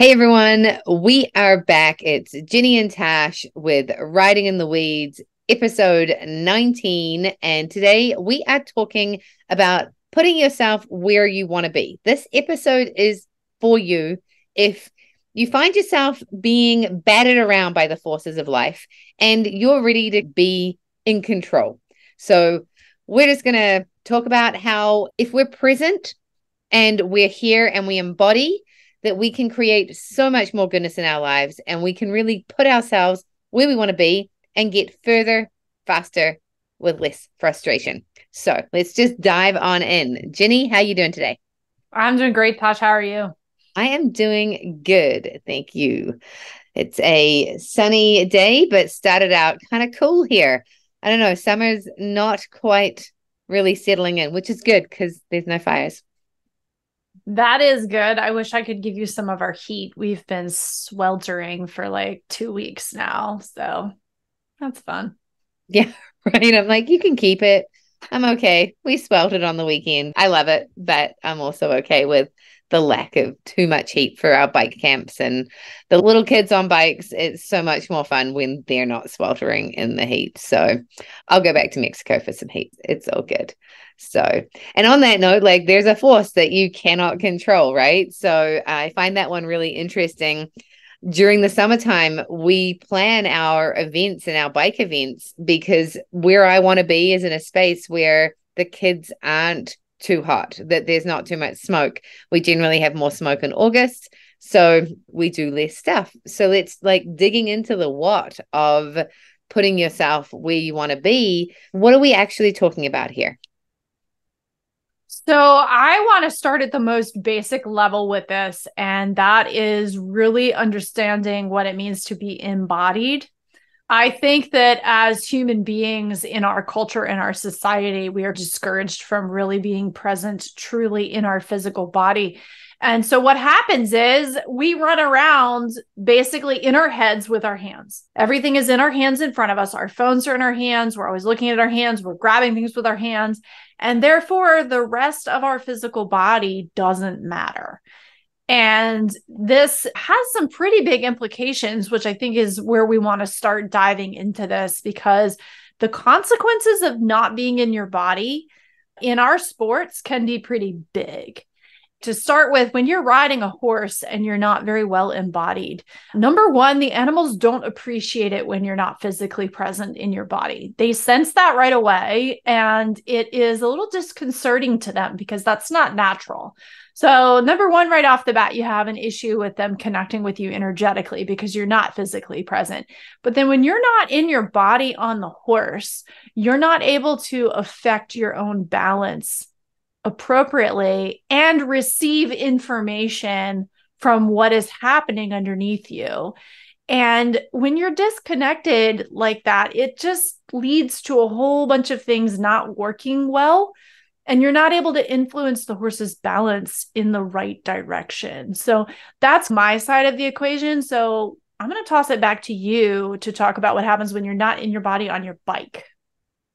Hey everyone, we are back. It's Ginny and Tash with Riding in the Weeds, episode 19. And today we are talking about putting yourself where you want to be. This episode is for you if you find yourself being battered around by the forces of life and you're ready to be in control. So, we're just going to talk about how if we're present and we're here and we embody that we can create so much more goodness in our lives and we can really put ourselves where we want to be and get further faster with less frustration. So let's just dive on in. Ginny, how you doing today? I'm doing great, Tash. How are you? I am doing good. Thank you. It's a sunny day, but started out kind of cool here. I don't know. Summer's not quite really settling in, which is good because there's no fires. That is good. I wish I could give you some of our heat. We've been sweltering for like two weeks now. So that's fun. Yeah, right. I'm like, you can keep it. I'm okay. We sweltered on the weekend. I love it, but I'm also okay with the lack of too much heat for our bike camps and the little kids on bikes. It's so much more fun when they're not sweltering in the heat. So I'll go back to Mexico for some heat. It's all good. So, and on that note, like there's a force that you cannot control, right? So I find that one really interesting. During the summertime, we plan our events and our bike events because where I want to be is in a space where the kids aren't too hot, that there's not too much smoke. We generally have more smoke in August. So we do less stuff. So it's like digging into the what of putting yourself where you want to be. What are we actually talking about here? So, I want to start at the most basic level with this, and that is really understanding what it means to be embodied. I think that as human beings in our culture and our society, we are discouraged from really being present truly in our physical body. And so what happens is we run around basically in our heads with our hands. Everything is in our hands in front of us. Our phones are in our hands. We're always looking at our hands. We're grabbing things with our hands. And therefore, the rest of our physical body doesn't matter. And this has some pretty big implications, which I think is where we want to start diving into this because the consequences of not being in your body in our sports can be pretty big to start with, when you're riding a horse and you're not very well embodied, number one, the animals don't appreciate it when you're not physically present in your body. They sense that right away, and it is a little disconcerting to them because that's not natural. So, number one, right off the bat, you have an issue with them connecting with you energetically because you're not physically present. But then, when you're not in your body on the horse, you're not able to affect your own balance appropriately and receive information from what is happening underneath you. And when you're disconnected like that, it just leads to a whole bunch of things not working well. And you're not able to influence the horse's balance in the right direction. So that's my side of the equation. So I'm going to toss it back to you to talk about what happens when you're not in your body on your bike.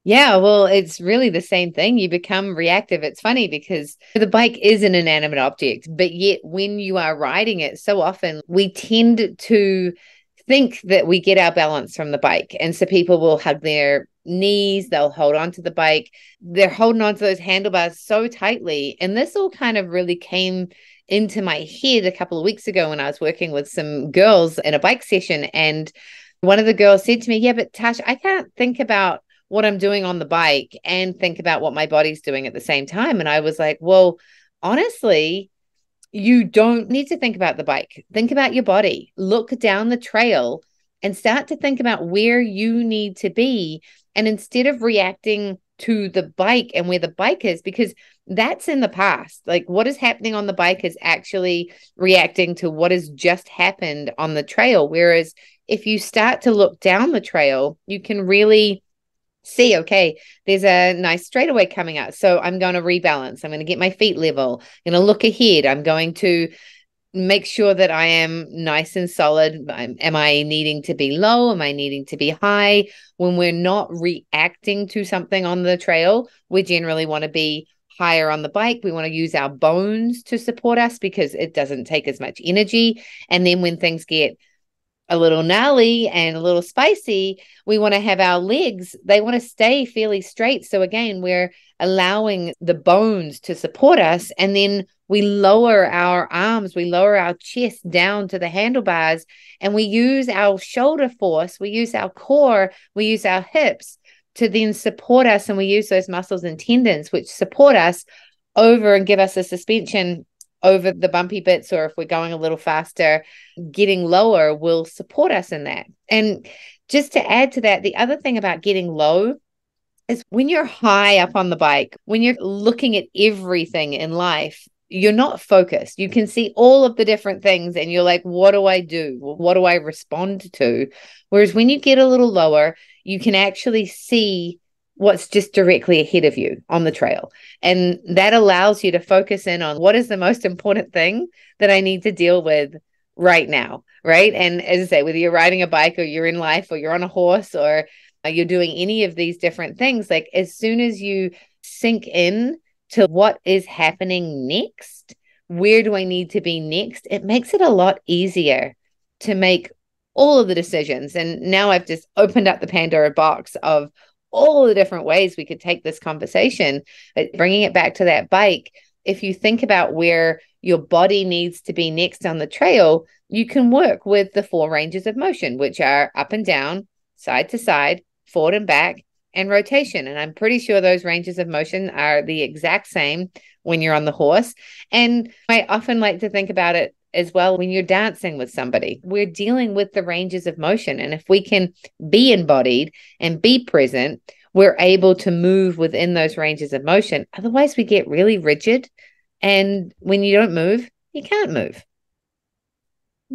Yeah, well, it's really the same thing. You become reactive. It's funny because the bike is an inanimate object, but yet when you are riding it, so often we tend to think that we get our balance from the bike. And so people will hug their knees, they'll hold on to the bike, they're holding on to those handlebars so tightly. And this all kind of really came into my head a couple of weeks ago when I was working with some girls in a bike session. And one of the girls said to me, Yeah, but Tash, I can't think about what I'm doing on the bike and think about what my body's doing at the same time. And I was like, well, honestly, you don't need to think about the bike. Think about your body. Look down the trail and start to think about where you need to be. And instead of reacting to the bike and where the bike is, because that's in the past. Like what is happening on the bike is actually reacting to what has just happened on the trail. Whereas if you start to look down the trail, you can really see, okay, there's a nice straightaway coming up. So I'm going to rebalance. I'm going to get my feet level. I'm going to look ahead. I'm going to make sure that I am nice and solid. Am I needing to be low? Am I needing to be high? When we're not reacting to something on the trail, we generally want to be higher on the bike. We want to use our bones to support us because it doesn't take as much energy. And then when things get a little gnarly and a little spicy, we want to have our legs, they want to stay fairly straight. So again, we're allowing the bones to support us. And then we lower our arms, we lower our chest down to the handlebars, and we use our shoulder force, we use our core, we use our hips to then support us. And we use those muscles and tendons, which support us over and give us a suspension over the bumpy bits, or if we're going a little faster, getting lower will support us in that. And just to add to that, the other thing about getting low is when you're high up on the bike, when you're looking at everything in life, you're not focused. You can see all of the different things and you're like, what do I do? What do I respond to? Whereas when you get a little lower, you can actually see what's just directly ahead of you on the trail. And that allows you to focus in on what is the most important thing that I need to deal with right now. Right. And as I say, whether you're riding a bike or you're in life or you're on a horse or you're doing any of these different things, like as soon as you sink in to what is happening next, where do I need to be next, it makes it a lot easier to make all of the decisions. And now I've just opened up the Pandora box of all the different ways we could take this conversation, but bringing it back to that bike, if you think about where your body needs to be next on the trail, you can work with the four ranges of motion, which are up and down, side to side, forward and back, and rotation. And I'm pretty sure those ranges of motion are the exact same when you're on the horse. And I often like to think about it as well when you're dancing with somebody. We're dealing with the ranges of motion. And if we can be embodied and be present, we're able to move within those ranges of motion. Otherwise, we get really rigid. And when you don't move, you can't move.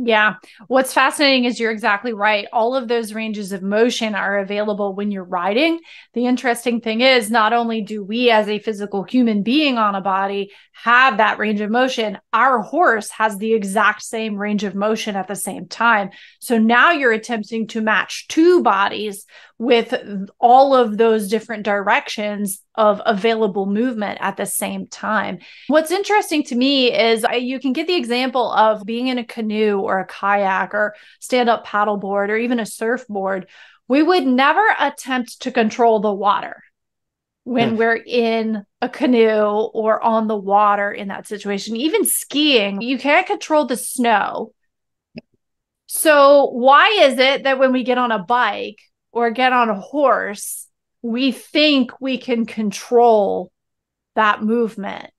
Yeah. What's fascinating is you're exactly right. All of those ranges of motion are available when you're riding. The interesting thing is, not only do we, as a physical human being on a body, have that range of motion, our horse has the exact same range of motion at the same time. So now you're attempting to match two bodies with all of those different directions of available movement at the same time. What's interesting to me is you can get the example of being in a canoe or a kayak or stand up paddleboard or even a surfboard. We would never attempt to control the water when hmm. we're in a canoe or on the water in that situation. Even skiing, you can't control the snow. So, why is it that when we get on a bike, or get on a horse, we think we can control that movement.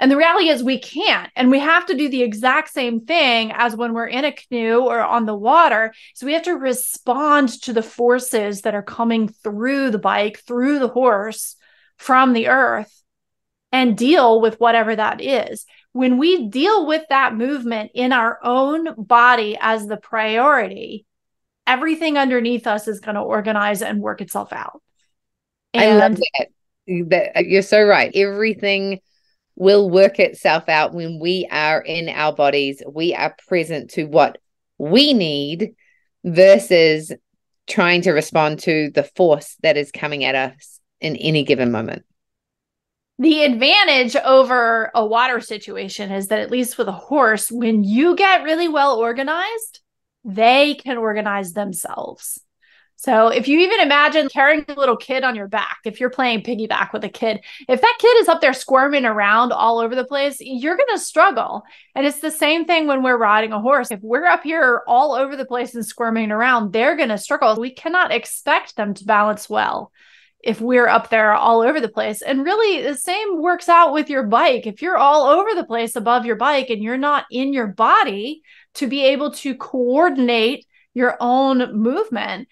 And the reality is, we can't. And we have to do the exact same thing as when we're in a canoe or on the water. So we have to respond to the forces that are coming through the bike, through the horse, from the earth, and deal with whatever that is. When we deal with that movement in our own body as the priority, everything underneath us is going to organize and work itself out. And I love that. that. You're so right. Everything will work itself out when we are in our bodies. We are present to what we need versus trying to respond to the force that is coming at us in any given moment. The advantage over a water situation is that, at least with a horse, when you get really well organized, they can organize themselves. So if you even imagine carrying a little kid on your back, if you're playing piggyback with a kid, if that kid is up there squirming around all over the place, you're going to struggle. And it's the same thing when we're riding a horse. If we're up here all over the place and squirming around, they're going to struggle. We cannot expect them to balance well if we're up there all over the place. And really, the same works out with your bike. If you're all over the place above your bike and you're not in your body to be able to coordinate your own movement,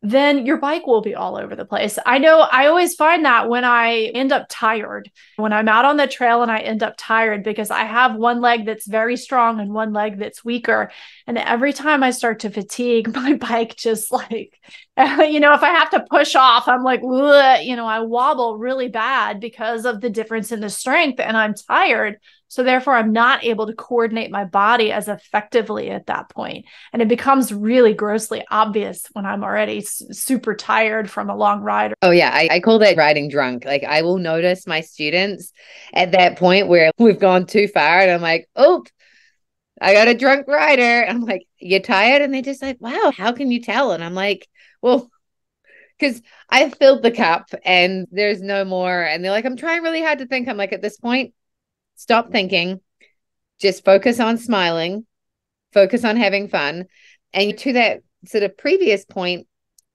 then your bike will be all over the place. I know I always find that when I end up tired, when I'm out on the trail and I end up tired because I have one leg that's very strong and one leg that's weaker. And every time I start to fatigue, my bike just like, you know, if I have to push off, I'm like, you know, I wobble really bad because of the difference in the strength and I'm tired. So therefore, I'm not able to coordinate my body as effectively at that point. And it becomes really grossly obvious when I'm already s- super tired from a long ride. Oh, yeah. I, I call that riding drunk. Like I will notice my students at that point where we've gone too far and I'm like, oh, I got a drunk rider. I'm like, you tired? And they're just like, wow, how can you tell? And I'm like, well, because I filled the cup and there's no more. And they're like, I'm trying really hard to think. I'm like, at this point, stop thinking, just focus on smiling, focus on having fun. And to that sort of previous point,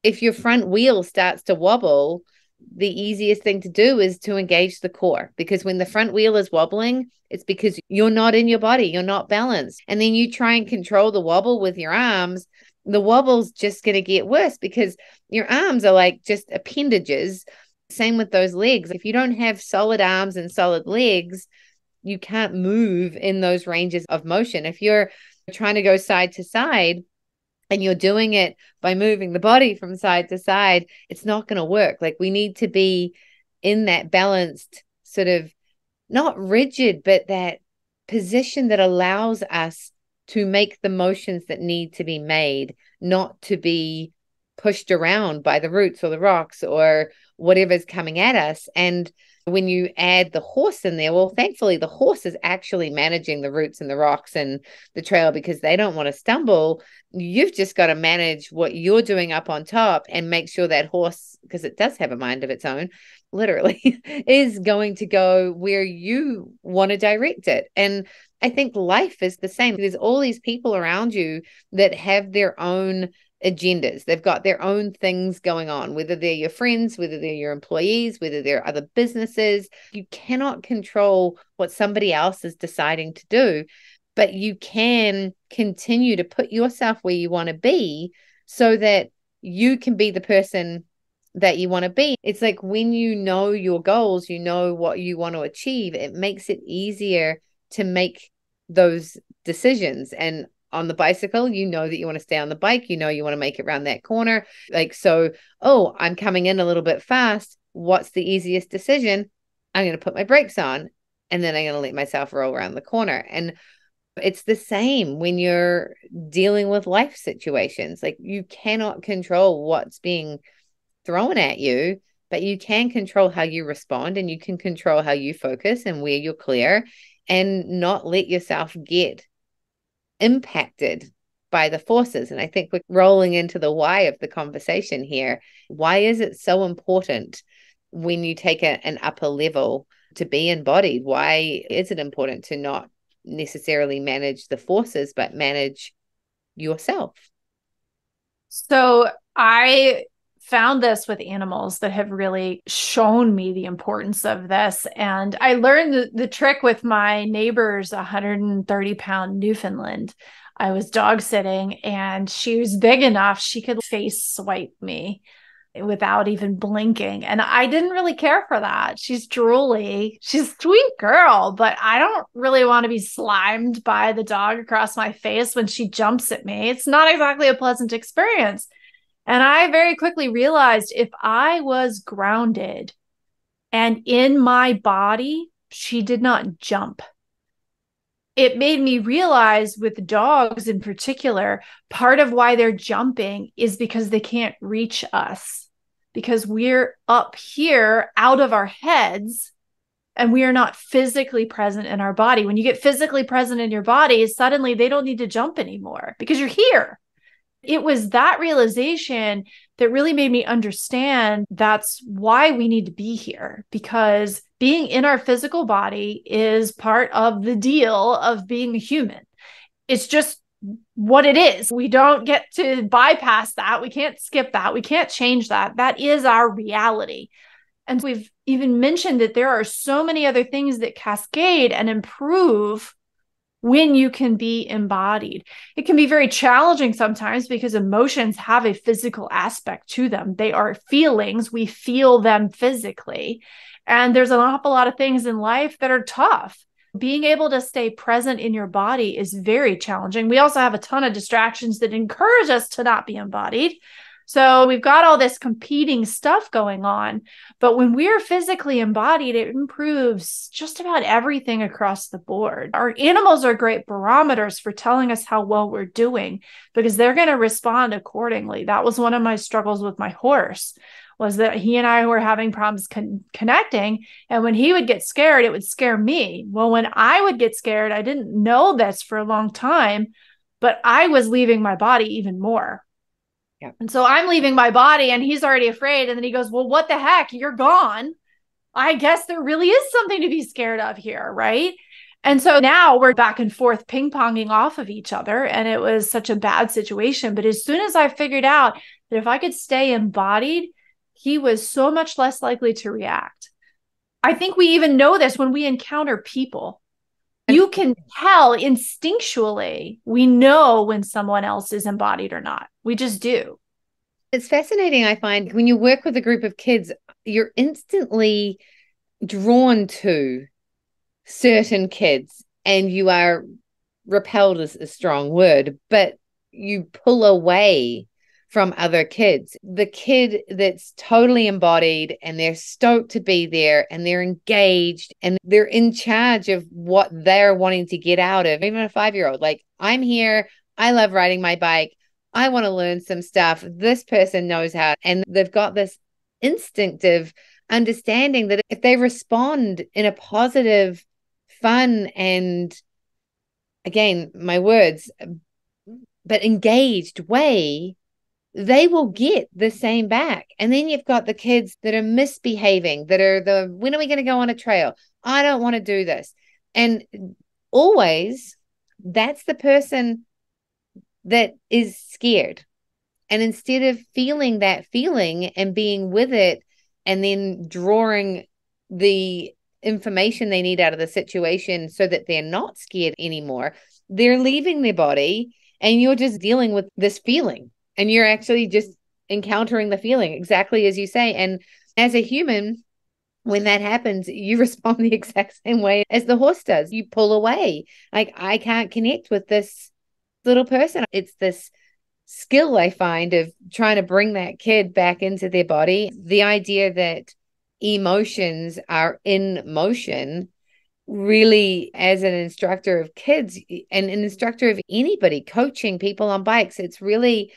if your front wheel starts to wobble, the easiest thing to do is to engage the core because when the front wheel is wobbling, it's because you're not in your body, you're not balanced. And then you try and control the wobble with your arms, the wobble's just going to get worse because your arms are like just appendages. Same with those legs. If you don't have solid arms and solid legs, you can't move in those ranges of motion. If you're trying to go side to side and you're doing it by moving the body from side to side, it's not going to work. Like we need to be in that balanced sort of not rigid, but that position that allows us to make the motions that need to be made, not to be pushed around by the roots or the rocks or whatever's coming at us. And when you add the horse in there, well, thankfully, the horse is actually managing the roots and the rocks and the trail because they don't want to stumble. You've just got to manage what you're doing up on top and make sure that horse, because it does have a mind of its own, literally, is going to go where you want to direct it. And I think life is the same. There's all these people around you that have their own agendas. They've got their own things going on, whether they're your friends, whether they're your employees, whether they're other businesses. You cannot control what somebody else is deciding to do, but you can continue to put yourself where you want to be so that you can be the person that you want to be. It's like when you know your goals, you know what you want to achieve, it makes it easier to make those decisions. And on the bicycle, you know that you want to stay on the bike, you know you want to make it around that corner. Like, so, oh, I'm coming in a little bit fast. What's the easiest decision? I'm going to put my brakes on and then I'm going to let myself roll around the corner. And it's the same when you're dealing with life situations. Like, you cannot control what's being thrown at you, but you can control how you respond and you can control how you focus and where you're clear and not let yourself get impacted by the forces. And I think we're rolling into the why of the conversation here. Why is it so important when you take a, an upper level to be embodied? Why is it important to not necessarily manage the forces, but manage yourself? So I found this with animals that have really shown me the importance of this. And I learned the, the trick with my neighbor's 130 pound Newfoundland. I was dog sitting and she was big enough she could face swipe me without even blinking. And I didn't really care for that. She's drooly. She's a sweet girl, but I don't really want to be slimed by the dog across my face when she jumps at me. It's not exactly a pleasant experience. And I very quickly realized if I was grounded and in my body, she did not jump. It made me realize with dogs in particular, part of why they're jumping is because they can't reach us, because we're up here out of our heads and we are not physically present in our body. When you get physically present in your body, suddenly they don't need to jump anymore because you're here it was that realization that really made me understand that's why we need to be here because being in our physical body is part of the deal of being a human. It's just what it is. We don't get to bypass that. We can't skip that. We can't change that. That is our reality. And we've even mentioned that there are so many other things that cascade and improve when you can be embodied. It can be very challenging sometimes because emotions have a physical aspect to them. They are feelings, we feel them physically. And there's an awful lot of things in life that are tough. Being able to stay present in your body is very challenging. We also have a ton of distractions that encourage us to not be embodied. So we've got all this competing stuff going on. But when we're physically embodied, it improves just about everything across the board. Our animals are great barometers for telling us how well we're doing because they're going to respond accordingly. That was one of my struggles with my horse was that he and I were having problems con- connecting. And when he would get scared, it would scare me. Well, when I would get scared, I didn't know this for a long time, but I was leaving my body even more. And so I'm leaving my body and he's already afraid. And then he goes, Well, what the heck? You're gone. I guess there really is something to be scared of here. Right. And so now we're back and forth ping ponging off of each other. And it was such a bad situation. But as soon as I figured out that if I could stay embodied, he was so much less likely to react. I think we even know this when we encounter people. You can tell instinctually, we know when someone else is embodied or not. We just do. It's fascinating, I find, when you work with a group of kids, you're instantly drawn to certain kids and you are repelled is a strong word, but you pull away from other kids. The kid that's totally embodied and they're stoked to be there and they're engaged and they're in charge of what they're wanting to get out of, even a five year old. Like, I'm here. I love riding my bike. I want to learn some stuff. This person knows how. And they've got this instinctive understanding that if they respond in a positive, fun, and again, my words, but engaged way, they will get the same back. And then you've got the kids that are misbehaving, that are the, when are we going to go on a trail? I don't want to do this. And always that's the person that is scared. And instead of feeling that feeling and being with it and then drawing the information they need out of the situation so that they're not scared anymore, they're leaving their body and you're just dealing with this feeling and you're actually just encountering the feeling exactly as you say. And as a human when that happens you respond the exact same way as the horse does. You pull away. Like i can't connect with this little person. It's this skill i find of trying to bring that kid back into their body. The idea that emotions are in motion really as an instructor of kids and an instructor of anybody coaching people on bikes it's really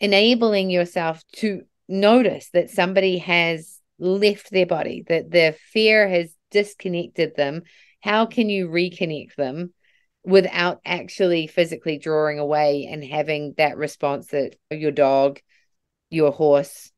enabling yourself to notice that somebody has left their body, that their fear has disconnected them. How can you reconnect them without actually physically drawing away and having that response that your dog, your horse,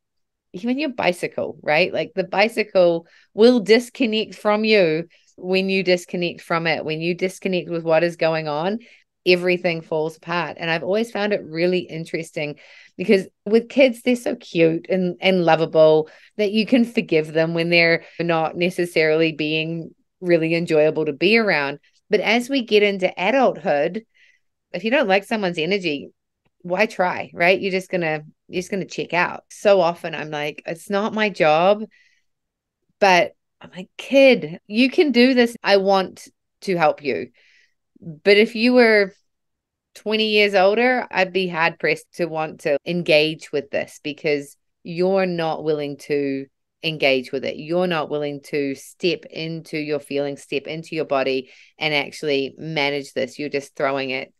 even your bicycle, right? Like the bicycle will disconnect from you when you disconnect from it, when you disconnect with what is going on, everything falls apart. And I've always found it really interesting because with kids they're so cute and and lovable that you can forgive them when they're not necessarily being really enjoyable to be around. But as we get into adulthood if you don't like someone's energy why try right? You're just gonna you're just gonna check out. So often i'm like it's not my job but i'm like kid you can do this. I want to help you but if you were 20 years older, I'd be hard pressed to want to engage with this because you're not willing to engage with it. You're not willing to step into your feelings, step into your body and actually manage this. You're just throwing it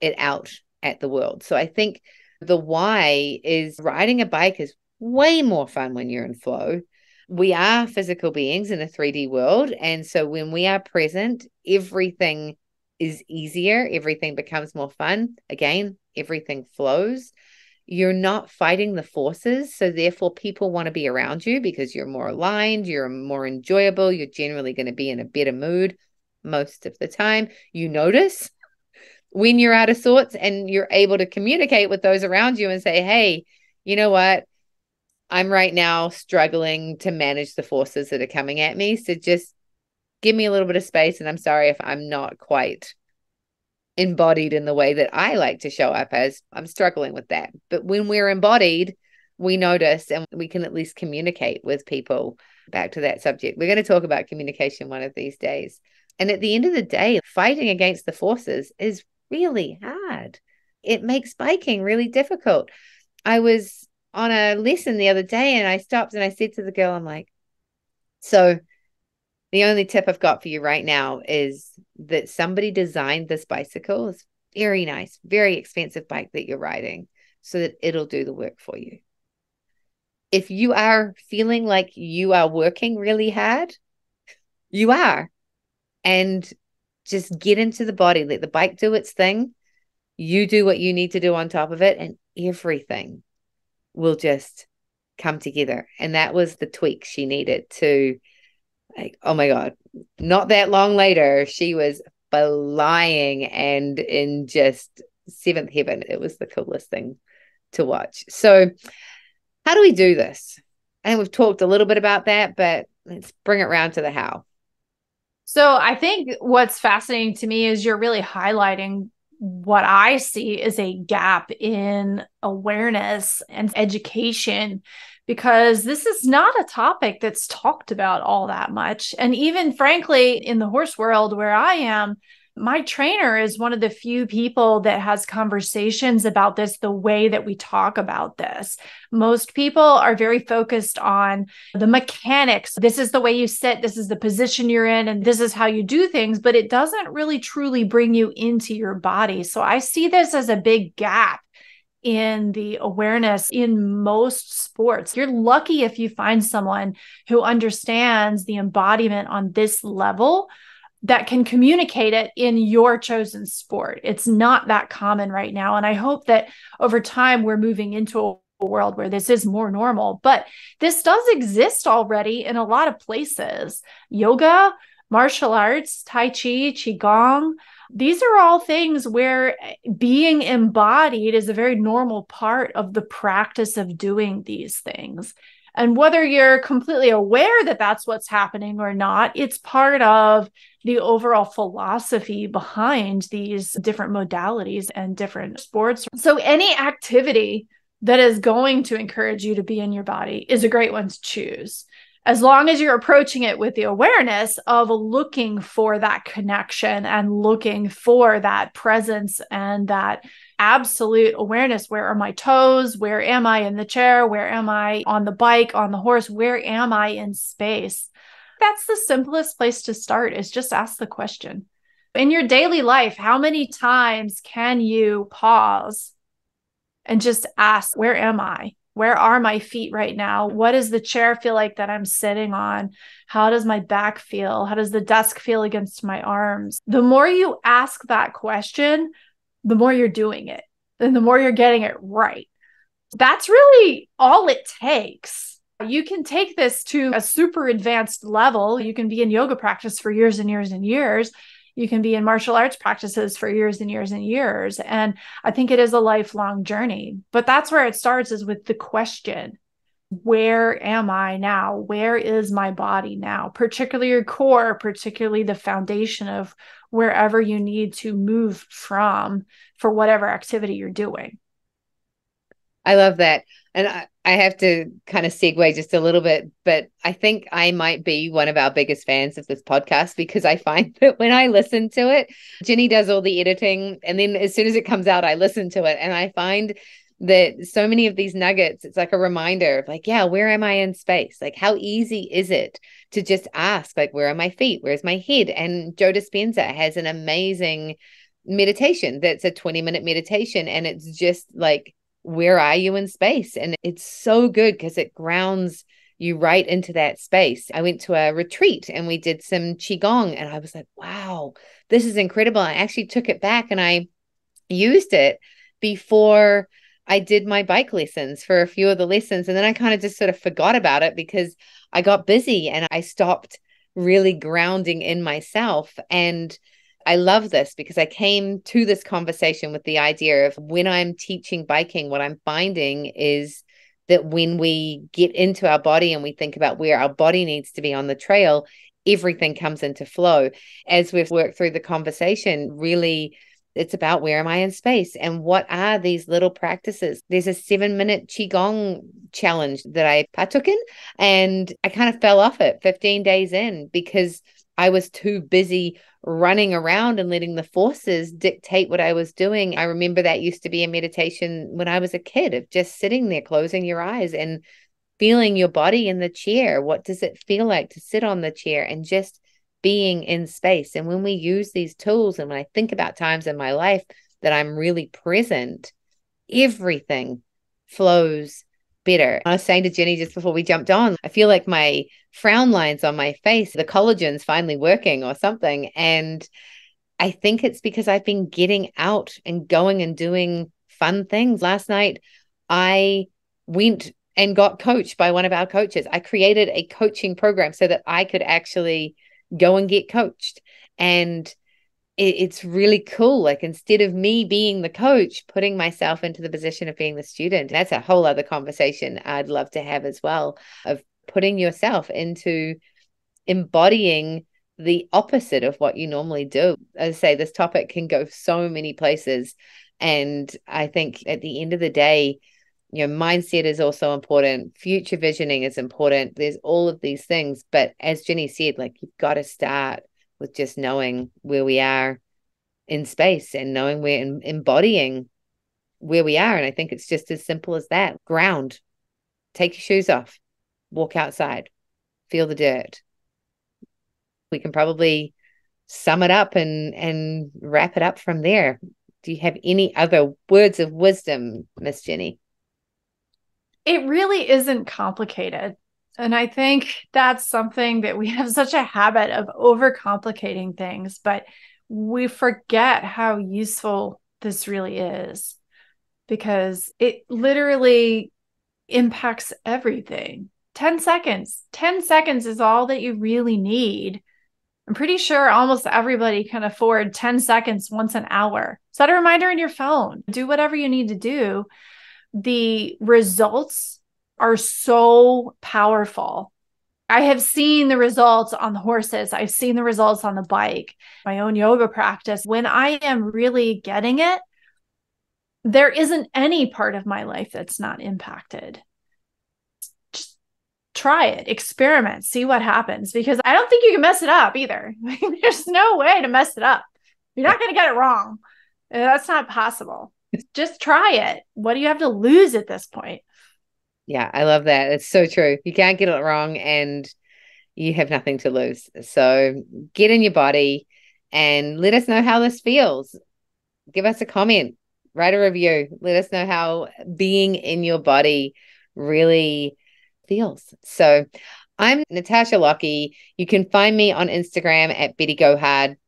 it out at the world. So I think the why is riding a bike is way more fun when you're in flow. We are physical beings in a 3D world. And so when we are present, everything is easier, everything becomes more fun. Again, everything flows. You're not fighting the forces. So, therefore, people want to be around you because you're more aligned, you're more enjoyable, you're generally going to be in a better mood most of the time. You notice when you're out of sorts and you're able to communicate with those around you and say, hey, you know what? I'm right now struggling to manage the forces that are coming at me. So just give me a little bit of space. And I'm sorry if I'm not quite embodied in the way that I like to show up as. I'm struggling with that. But when we're embodied, we notice and we can at least communicate with people. Back to that subject. We're going to talk about communication one of these days. And at the end of the day, fighting against the forces is really hard. It makes biking really difficult. I was on a lesson the other day and I stopped and I said to the girl, I'm like, so the only tip I've got for you right now is that somebody designed this bicycle. It's very nice, very expensive bike that you're riding so that it'll do the work for you. If you are feeling like you are working really hard, you are. And just get into the body, let the bike do its thing. You do what you need to do on top of it, and everything will just come together. And that was the tweak she needed to, like, oh my God, not that long later, she was flying and in just seventh heaven. It was the coolest thing to watch. So, how do we do this? And we've talked a little bit about that, but let's bring it around to the how. So, I think what's fascinating to me is you're really highlighting what I see is a gap in awareness and education because this is not a topic that's talked about all that much. And even frankly, in the horse world where I am, my trainer is one of the few people that has conversations about this the way that we talk about this. Most people are very focused on the mechanics. This is the way you sit, this is the position you're in, and this is how you do things, but it doesn't really truly bring you into your body. So I see this as a big gap in the awareness in most sports. You're lucky if you find someone who understands the embodiment on this level that can communicate it in your chosen sport. It's not that common right now. And I hope that over time we're moving into a world where this is more normal. But this does exist already in a lot of places yoga, martial arts, Tai Chi, Qigong. These are all things where eh, being embodied is a very normal part of the practice of doing these things. And whether you're completely aware that that's what's happening or not, it's part of the overall philosophy behind these different modalities and different sports. So, any activity that is going to encourage you to be in your body is a great one to choose. As long as you're approaching it with the awareness of looking for that connection and looking for that presence and that absolute awareness. Where are my toes? Where am i in the chair? Where am i on the bike on the horse? Where am i in space? That's the simplest place to start is just ask the question. In your daily life how many times can you pause and just ask where am i where are my feet right now what does the chair feel like that i'm sitting on how does my back feel how does the desk feel against my arms the more you ask that question the more you're doing it and the more you're getting it right. That's really all it takes. You can take this to a super advanced level. You can be in yoga practice for years and years and years. You can be in martial arts practices for years and years and years. And I think it is a lifelong journey. But that's where it starts is with the question where am I now? Where is my body now? Particularly your core, particularly the foundation of wherever you need to move from for whatever activity you're doing. I love that. And I, I have to kind of segue just a little bit, but I think I might be one of our biggest fans of this podcast because I find that when I listen to it, Ginny does all the editing. And then as soon as it comes out, I listen to it. And I find that so many of these nuggets, it's like a reminder of like, yeah, where am I in space? Like, how easy is it to just ask, like, where are my feet? Where's my head? And Joe Dispenza has an amazing meditation that's a 20 minute meditation. And it's just like, where are you in space? And it's so good because it grounds you right into that space. I went to a retreat and we did some Qigong, and I was like, wow, this is incredible. I actually took it back and I used it before I did my bike lessons for a few of the lessons. And then I kind of just sort of forgot about it because I got busy and I stopped really grounding in myself. And I love this because I came to this conversation with the idea of when I'm teaching biking, what I'm finding is that when we get into our body and we think about where our body needs to be on the trail, everything comes into flow. As we've worked through the conversation, really it's about where am I in space and what are these little practices. There's a seven minute Qigong challenge that I partook in and I kind of fell off it 15 days in because I was too busy running around and letting the forces dictate what I was doing. I remember that used to be a meditation when I was a kid of just sitting there, closing your eyes and feeling your body in the chair. What does it feel like to sit on the chair and just being in space? And when we use these tools, and when I think about times in my life that I'm really present, everything flows better. I was saying to Ginny just before we jumped on, I feel like my frown lines on my face, the collagen's finally working or something. And I think it's because I've been getting out and going and doing fun things. Last night, I went and got coached by one of our coaches. I created a coaching program so that I could actually go and get coached. And it, it's really cool. Like instead of me being the coach, putting myself into the position of being the student. That's a whole other conversation I'd love to have as well of putting yourself into embodying the opposite of what you normally do. As I say, this topic can go so many places. And I think at the end of the day, you know, mindset is also important. Future visioning is important. There's all of these things. But as Ginny said, like you've got to start with just knowing where we are in space and knowing we're in, embodying where we are. And I think it's just as simple as that ground, take your shoes off, walk outside, feel the dirt. We can probably sum it up and and wrap it up from there. Do you have any other words of wisdom, Miss Ginny? It really isn't complicated. And I think that's something that we have such a habit of overcomplicating things, but we forget how useful this really is because it literally impacts everything. 10 seconds. 10 seconds is all that you really need. I'm pretty sure almost everybody can afford 10 seconds once an hour. Set a reminder in your phone. Do whatever you need to do. The results are so powerful. I have seen the results on the horses. I've seen the results on the bike, my own yoga practice. When I am really getting it, there isn't any part of my life that's not impacted. Just try it, experiment, see what happens because I don't think you can mess it up either. There's no way to mess it up. You're not going to get it wrong. That's not possible. Just try it. What do you have to lose at this point? Yeah, I love that. It's so true. You can't get it wrong and you have nothing to lose. So get in your body and let us know how this feels. Give us a comment, write a review. Let us know how being in your body really feels. So I'm Natasha Lockey. You can find me on Instagram at Betty Go Hard.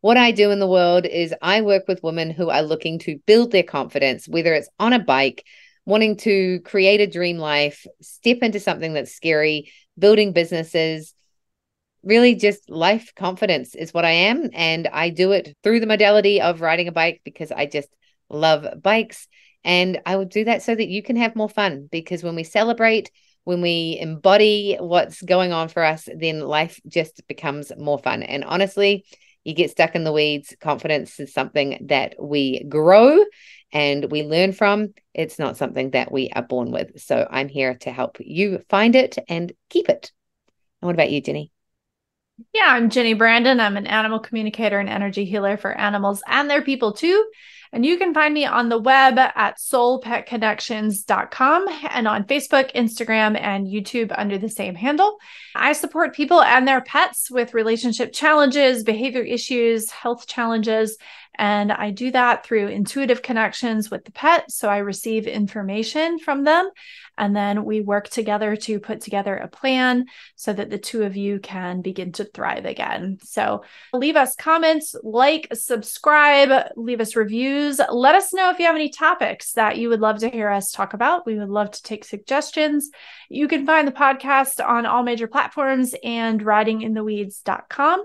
What I do in the world is I work with women who are looking to build their confidence, whether it's on a bike, wanting to create a dream life, step into something that's scary, building businesses, really just life confidence is what I am. And I do it through the modality of riding a bike because I just love bikes. And I would do that so that you can have more fun because when we celebrate, when we embody what's going on for us, then life just becomes more fun. And honestly, you get stuck in the weeds. Confidence is something that we grow and we learn from. It's not something that we are born with. So I'm here to help you find it and keep it. And what about you, Ginny? Yeah, I'm Ginny Branden. I'm an animal communicator and energy healer for animals and their people too. And you can find me on the web at soulpetconnections.com and on Facebook, Instagram, and YouTube under the same handle. I support people and their pets with relationship challenges, behavior issues, health challenges, and I do that through intuitive connections with the pet. So I receive information from them and then we work together to put together a plan so that the two of you can begin to thrive again. So leave us comments, like, subscribe, leave us reviews. Let us know if you have any topics that you would love to hear us talk about. We would love to take suggestions. You can find the podcast on all major platforms and ridingintheweeds.com.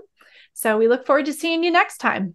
So we look forward to seeing you next time.